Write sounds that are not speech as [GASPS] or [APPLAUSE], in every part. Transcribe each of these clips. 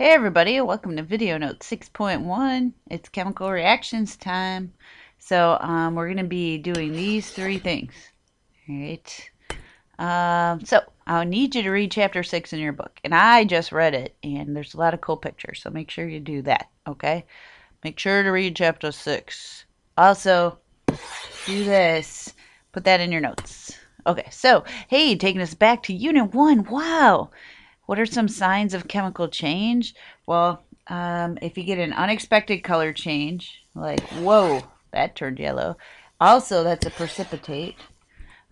Hey everybody, welcome to video note 6.1. It's chemical reactions time. So um, we're going to be doing these three things. Alright. Um, so I'll need you to read chapter 6 in your book. And I just read it and there's a lot of cool pictures. So make sure you do that. Okay. Make sure to read chapter 6. Also, do this. Put that in your notes. Okay, so hey, taking us back to unit 1. Wow. What are some signs of chemical change? Well, um, if you get an unexpected color change, like, whoa, that turned yellow. Also, that's a precipitate.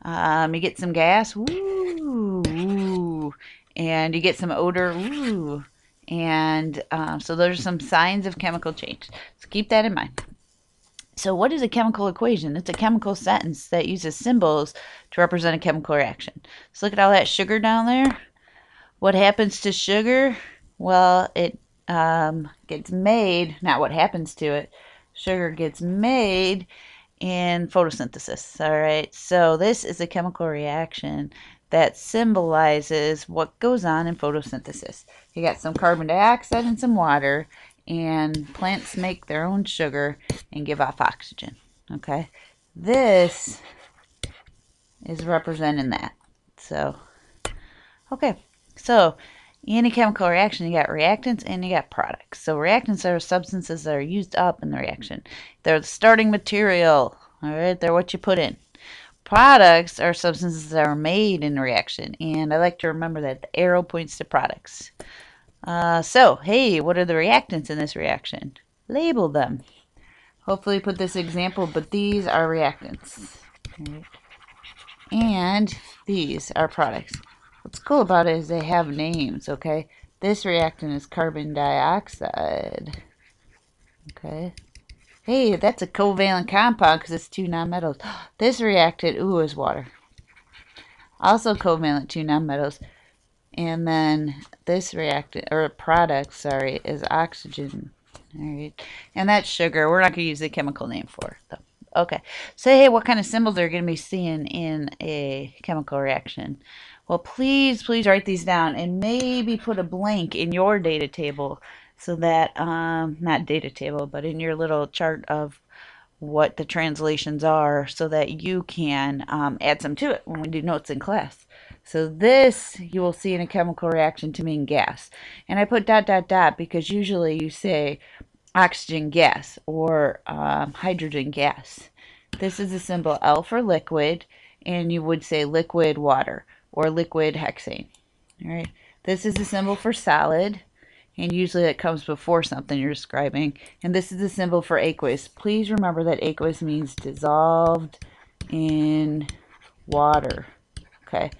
Um, you get some gas, woo, and you get some odor, woo. And um, so those are some signs of chemical change. So keep that in mind. So what is a chemical equation? It's a chemical sentence that uses symbols to represent a chemical reaction. So look at all that sugar down there. What happens to sugar? Well, it um, gets made, not what happens to it. Sugar gets made in photosynthesis. All right, so this is a chemical reaction that symbolizes what goes on in photosynthesis. You got some carbon dioxide and some water, and plants make their own sugar and give off oxygen. Okay, this is representing that. So, okay. So, in a chemical reaction, you got reactants and you got products. So, reactants are substances that are used up in the reaction. They're the starting material. All right, they're what you put in. Products are substances that are made in the reaction, and I like to remember that the arrow points to products. Uh, so, hey, what are the reactants in this reaction? Label them. Hopefully, put this example, but these are reactants. And these are products. What's cool about it is they have names, okay? This reactant is carbon dioxide. Okay. Hey, that's a covalent compound because it's two nonmetals. [GASPS] This reactant, ooh, is water. Also covalent two nonmetals. And then this reactant, or product, sorry, is oxygen. All right. And that's sugar. We're not going to use the chemical name for it, though. Okay. So, hey, what kind of symbols are you going to be seeing in a chemical reaction? Well, please, please write these down and maybe put a blank in your data table so that, um, not data table, but in your little chart of what the translations are so that you can um, add some to it when we do notes in class. So this you will see in a chemical reaction to mean gas. And I put dot dot dot because usually you say oxygen gas or um, hydrogen gas. This is a symbol L for liquid and you would say liquid water or liquid hexane. All right. This is the symbol for solid, and usually it comes before something you're describing. And this is the symbol for aqueous. Please remember that aqueous means dissolved in water. Okay.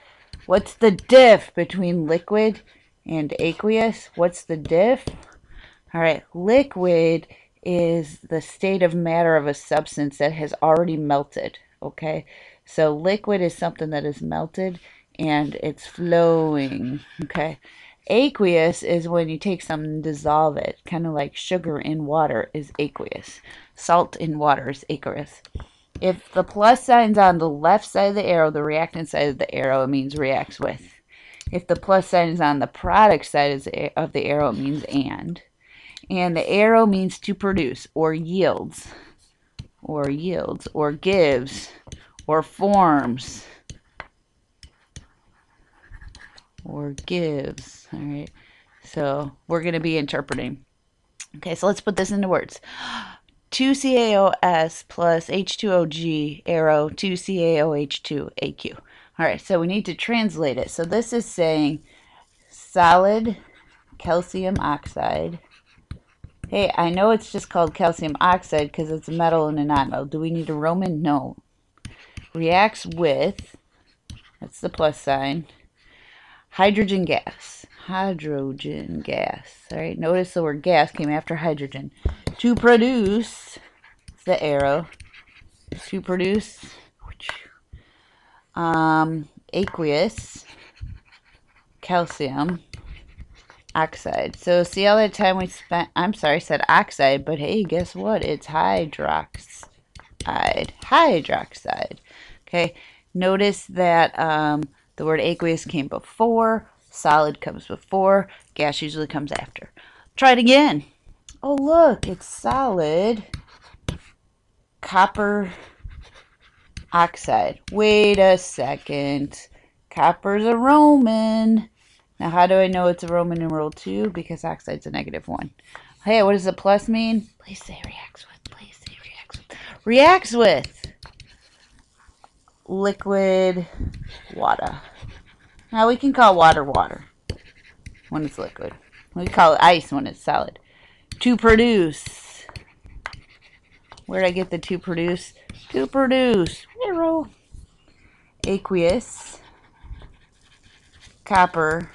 What's the diff between liquid and aqueous? What's the diff? All right. Liquid is the state of matter of a substance that has already melted. Okay. So liquid is something that is melted and it's flowing. Okay. Aqueous is when you take something and dissolve it, kind of like sugar in water is aqueous. Salt in water is aqueous. If the plus sign's on the left side of the arrow, the reactant side of the arrow, it means reacts with. If the plus sign is on the product side of the arrow, it means and. And the arrow means to produce or yields or yields or gives or forms or gives. All right. So we're going to be interpreting. Okay, so let's put this into words. 2CaOS plus H2OG arrow 2CaOH2AQ. All right, so we need to translate it. So this is saying solid calcium oxide. Hey, I know it's just called calcium oxide because it's a metal and a non-metal. Do we need a Roman? No. Reacts with, that's the plus sign, hydrogen gas. Hydrogen gas. All right, notice the word gas came after hydrogen. To produce, the arrow, to produce um, aqueous calcium oxide. So see all that time we spent, I'm sorry, I said oxide, but hey, guess what? It's hydroxide. Hydroxide. Okay, notice that um, the word aqueous came before, solid comes before, gas usually comes after. Try it again. Oh, look, it's solid copper oxide. Wait a second. Copper's a Roman. Now, how do I know it's a Roman numeral 2? Because oxide's a negative 1. Hey, what does the plus mean? Please say reacts with. Please say reacts with. Reacts with liquid water. Now, we can call water water when it's liquid. We call it ice when it's solid. To produce. Where did I get the to produce? To produce. Arrow. Aqueous. Copper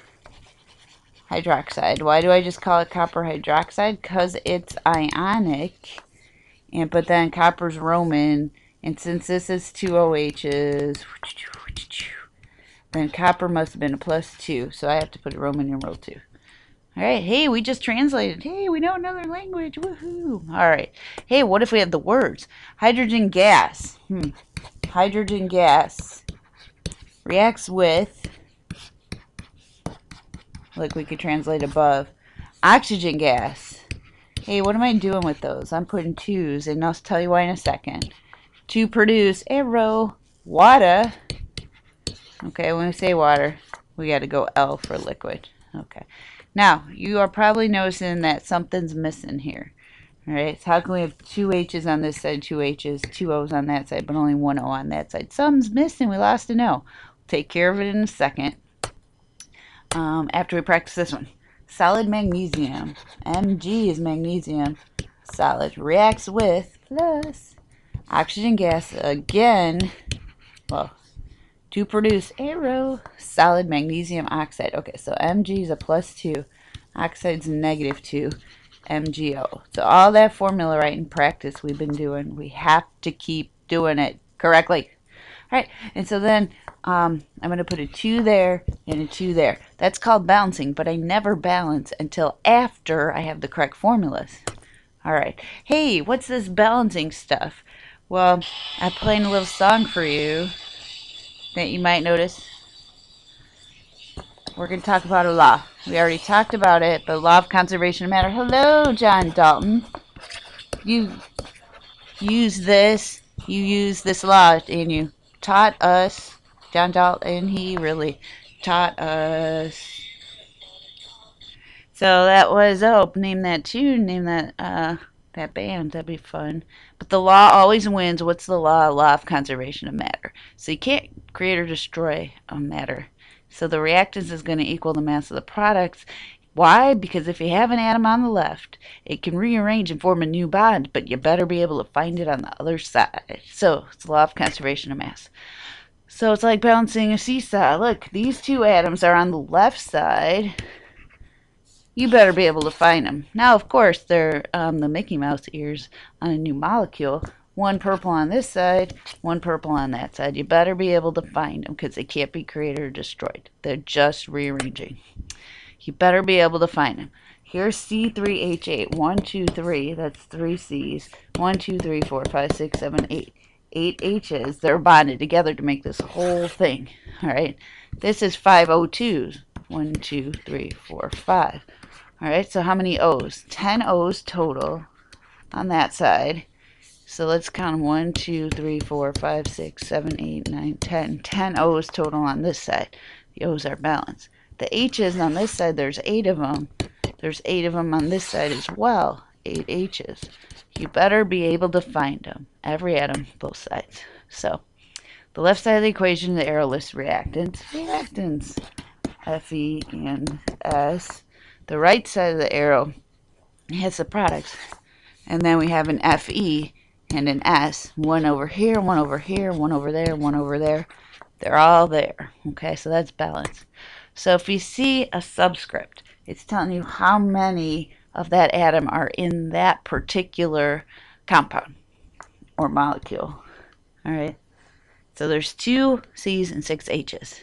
hydroxide. Why do I just call it copper hydroxide? Because it's ionic. And but then copper's Roman. And since this is two OHs, then copper must have been a plus two. So I have to put a Roman numeral two. All right. Hey, we just translated. Hey, we know another language. Woohoo. All right. Hey, what if we have the words? Hydrogen gas. Hmm. Hydrogen gas reacts with like we could translate above. Oxygen gas. Hey, what am I doing with those? I'm putting twos, and I'll tell you why in a second. To produce arrow water. Okay, when we say water, we got to go L for liquid. Okay. Now, you are probably noticing that something's missing here. Alright, so how can we have two H's on this side, two H's, two O's on that side, but only one O on that side? Something's missing. We lost an O. We'll take care of it in a second um, after we practice this one. Solid magnesium. Mg is magnesium. Solid. Reacts with plus oxygen gas again. Well, to produce arrow solid magnesium oxide. Okay, so Mg is a plus 2. Oxide's negative 2. MgO. So all that formula right in practice we've been doing, we have to keep doing it correctly. All right, and so then um, I'm going to put a 2 there and a 2 there. That's called balancing, but I never balance until after I have the correct formulas. All right. Hey, what's this balancing stuff? Well, I'm playing a little song for you that you might notice. We're going to talk about a law. We already talked about it, but law of conservation of matter. Hello, John Dalton. You use this, you use this law, and you taught us John Dalton, And he really taught us. So that was, oh, name that tune, name that, uh, that band. That'd be fun. But the law always wins. What's the law? Law of conservation of matter. So you can't create or destroy a matter. So the reactants is going to equal the mass of the products. Why? Because if you have an atom on the left, it can rearrange and form a new bond, but you better be able to find it on the other side. So it's the law of conservation of mass. So it's like balancing a seesaw. Look, these two atoms are on the left side. You better be able to find them. Now, of course, they're um, the Mickey Mouse ears on a new molecule. One purple on this side, one purple on that side. You better be able to find them because they can't be created or destroyed. They're just rearranging. You better be able to find them. Here's C3H8. One, two, three. That's three C's. One, two, three, four, five, six, seven, eight. H's. They're bonded together to make this whole thing. All right. This is five O2s. One, two, three, four, five. All right. So how many O's? Ten O's total on that side. So let's count them. One, two, three, four, five, six, seven, eight, nine, ten. Ten O's total on this side. The O's are balanced. The H's on this side, there's eight of them. There's eight of them on this side as well. Eight H's you better be able to find them. Every atom, both sides. So, the left side of the equation, the arrow lists reactants. Reactants, Fe and S. The right side of the arrow has the products. And then we have an Fe and an S. One over here, one over here, one over there, one over there. They're all there. Okay, so that's balance. So if you see a subscript, it's telling you how many of that atom are in that particular compound or molecule. All right. So there's two C's and six H's.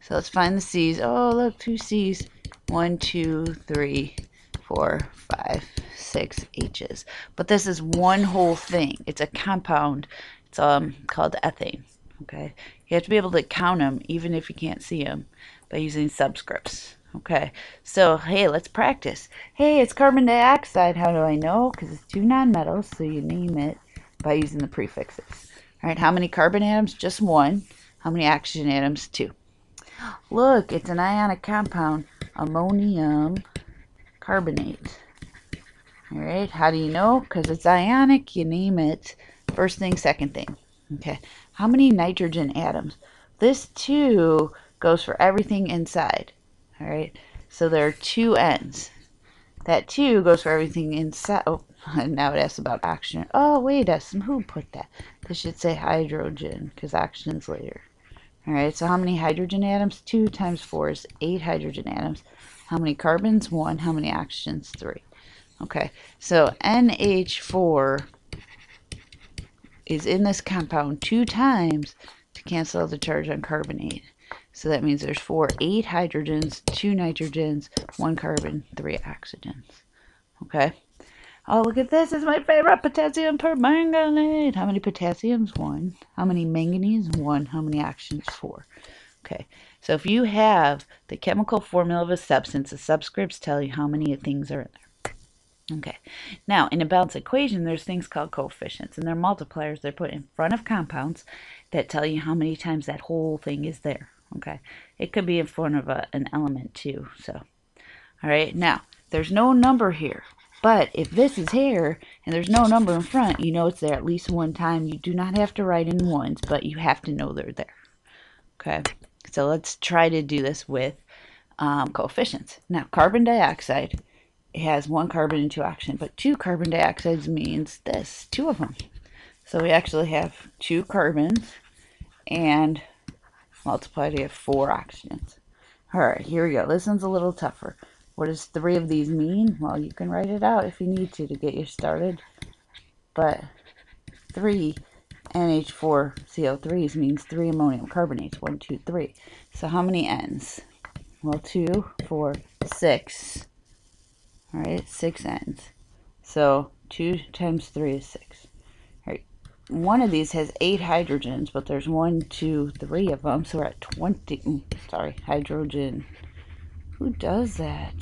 So let's find the C's. Oh, look, two C's. One, two, three, four, five, six H's. But this is one whole thing. It's a compound. It's um called ethane. Okay. You have to be able to count them even if you can't see them by using subscripts. Okay, so hey, let's practice. Hey, it's carbon dioxide. How do I know? Because it's two nonmetals, so you name it by using the prefixes. All right, how many carbon atoms? Just one. How many oxygen atoms? Two. Look, it's an ionic compound, ammonium carbonate. All right, how do you know? Because it's ionic, you name it. First thing, second thing. Okay, how many nitrogen atoms? This two goes for everything inside. All right, so there are two N's. That two goes for everything inside. Oh, [LAUGHS] now it asks about oxygen. Oh, wait, some who put that? This should say hydrogen because oxygen's later. All right, so how many hydrogen atoms? 2 times 4 is 8 hydrogen atoms. How many carbons? 1. How many oxygens? 3. Okay, so NH4 is in this compound two times to cancel out the charge on carbonate. So that means there's four, eight hydrogens, two nitrogens, one carbon, three oxygens. Okay. Oh, look at this. It's my favorite potassium permanganate. How many potassiums? One. How many manganese? One. How many oxygens? Four. Okay. So if you have the chemical formula of a substance, the subscripts tell you how many things are in there. Okay. Now, in a balanced equation, there's things called coefficients, and they're multipliers. They're put in front of compounds that tell you how many times that whole thing is there. Okay. It could be in front of a, an element, too. So, all right. Now, there's no number here. But if this is here and there's no number in front, you know it's there at least one time. You do not have to write in ones, but you have to know they're there. Okay, so let's try to do this with um, coefficients. Now, carbon dioxide has one carbon and two oxygen, but two carbon dioxides means this, two of them. So we actually have two carbons and multiplied, we have four oxygens. All right, here we go. This one's a little tougher. What does three of these mean? Well, you can write it out if you need to to get you started. But three NH4CO3s means three ammonium carbonates. One, two, three. So how many N's? Well, two, four, six. All right, six N's. So two times three is six. All right. One of these has eight hydrogens, but there's one, two, three of them. So we're at 20. Mm, sorry, hydrogen who does that?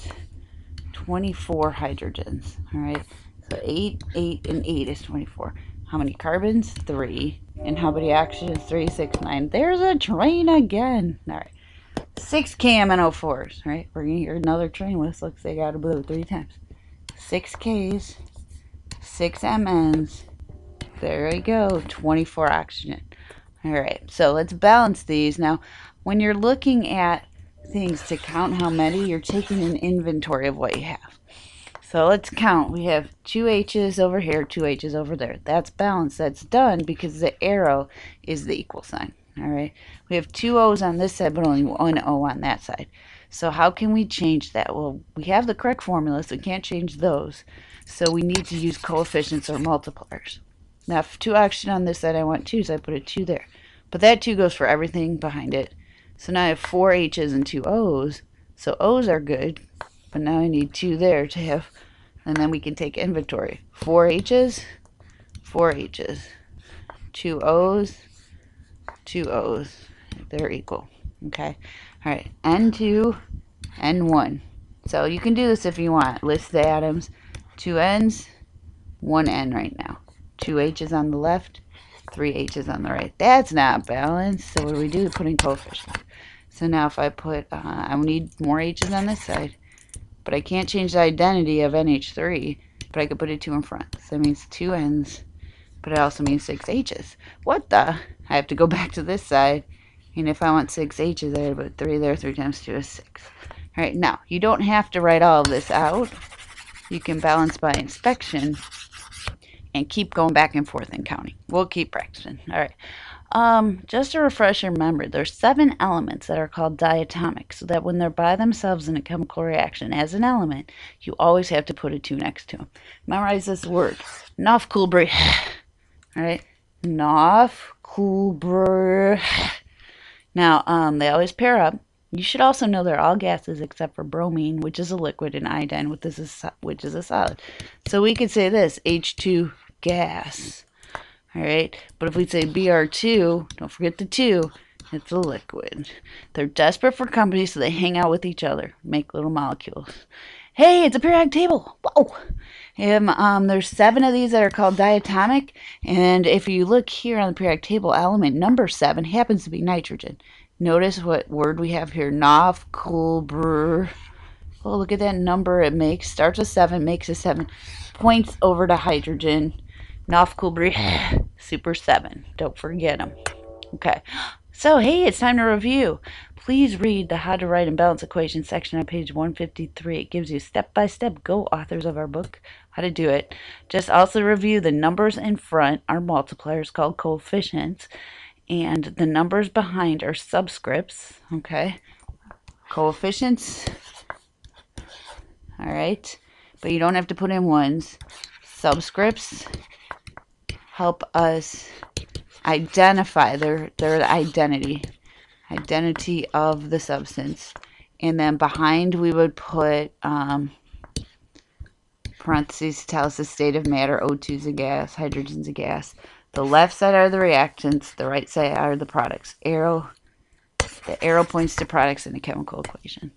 24 hydrogens. All right. So 8, 8, and 8 is 24. How many carbons? 3. And how many oxygens? 3, 6, 9. There's a train again. All right. 6 KMNO4s. Right. We're going to hear another train whistle. Looks they got a blue three times. 6 Ks. 6 MNs. There we go. 24 oxygen. All right. So let's balance these. Now, when you're looking at things to count how many, you're taking an inventory of what you have. So let's count. We have two H's over here, two H's over there. That's balanced. That's done because the arrow is the equal sign. All right. We have two O's on this side, but only one O on that side. So how can we change that? Well, we have the correct formula, so we can't change those. So we need to use coefficients or multipliers. Now, if two oxygen on this side, I want two, so I put a two there. But that two goes for everything behind it. So now I have four H's and two O's. So O's are good, but now I need two there to have, and then we can take inventory. Four H's, four H's, two O's, two O's. They're equal. Okay. All right. N2, N1. So you can do this if you want. List the atoms. Two N's, one N right now. Two H's on the left, three H's on the right. That's not balanced. So what do we do? Put in coefficients. So now if I put, uh, I need more H's on this side, but I can't change the identity of NH3, but I could put a 2 in front. So that means 2 N's, but it also means 6 H's. What the? I have to go [LAUGHS] back to this side, and if I want 6 H's, I have to put 3 there, 3 times 2 is 6. Alright, now, you don't have to write all of this out. You can balance by inspection and keep going back and forth and counting. We'll keep practicing. Alright. Um, just refresh your memory, there's seven elements that are called diatomic, so that when they're by themselves in a chemical reaction as an element, you always have to put a 2 next to them. Memorize this word. Nafkulbri. All right? Nafkulbri. Now, um, they always pair up. You should also know they're all gases except for bromine, which is a liquid, and iodine, which is a, which is a solid. So we could say this, H2 gas. All right, but if we say BR2, don't forget the 2, It's a liquid. They're desperate for company, so they hang out with each other, make little molecules. Hey, it's a periodic table. Whoa! Um, um, there's seven of these that are called diatomic, and if you look here on the periodic table, element number seven happens to be nitrogen. Notice what word we have here, Nafkulbr. Oh, look at that number it makes. Starts with seven, makes a seven. Points over to hydrogen. Nafkulbr, [SIGHS] super seven. Don't forget them. Okay. So, hey, it's time to review. Please read the How to Write and Balance Equation section on page 153. It gives you step by step, go authors of our book, how to do it. Just also review the numbers in front are multipliers called coefficients, and the numbers behind are subscripts, okay? Coefficients, all right? But you don't have to put in ones. Subscripts help us identify their their identity identity of the substance. And then behind we would put um, parentheses tell us the state of matter O2 is a gas hydrogen's a gas. The left side are the reactants the right side are the products. Arrow the arrow points to products in a chemical equation.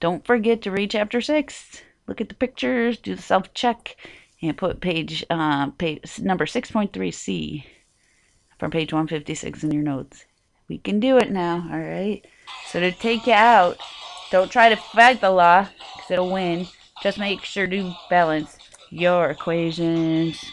Don't forget to read chapter 6 look at the pictures do the self check and put page uh, page number 6.3c from page 156 in your notes. We can do it now, all right? So to take you out, don't try to fight the law, because it'll win. Just make sure to balance your equations.